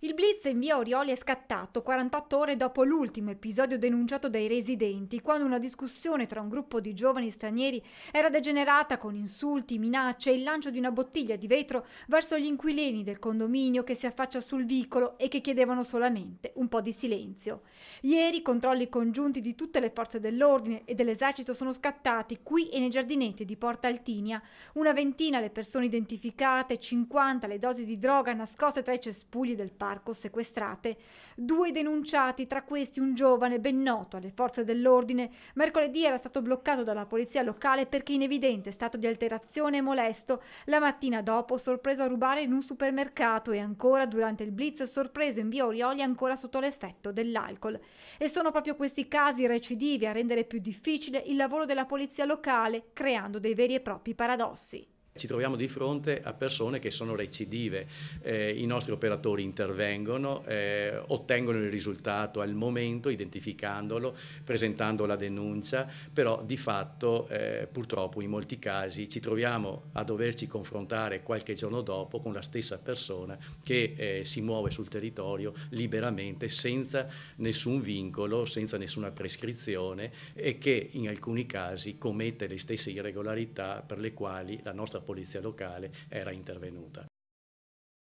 Il blitz in via Orioli è scattato 48 ore dopo l'ultimo episodio denunciato dai residenti, quando una discussione tra un gruppo di giovani stranieri era degenerata con insulti, minacce e il lancio di una bottiglia di vetro verso gli inquilini del condominio che si affaccia sul vicolo e che chiedevano solamente un po' di silenzio. Ieri controlli congiunti di tutte le forze dell'ordine e dell'esercito sono scattati qui e nei giardinetti di Porta Altinia. Una ventina le persone identificate, 50 le dosi di droga nascoste tra i cespugli del parco parco sequestrate. Due denunciati, tra questi un giovane ben noto alle forze dell'ordine, mercoledì era stato bloccato dalla polizia locale perché in evidente stato di alterazione e molesto. La mattina dopo sorpreso a rubare in un supermercato e ancora durante il blitz sorpreso in via Orioli ancora sotto l'effetto dell'alcol. E sono proprio questi casi recidivi a rendere più difficile il lavoro della polizia locale, creando dei veri e propri paradossi. Ci troviamo di fronte a persone che sono recidive, eh, i nostri operatori intervengono, eh, ottengono il risultato al momento, identificandolo, presentando la denuncia, però di fatto eh, purtroppo in molti casi ci troviamo a doverci confrontare qualche giorno dopo con la stessa persona che eh, si muove sul territorio liberamente senza nessun vincolo, senza nessuna prescrizione e che in alcuni casi commette le stesse irregolarità per le quali la nostra polizia locale era intervenuta.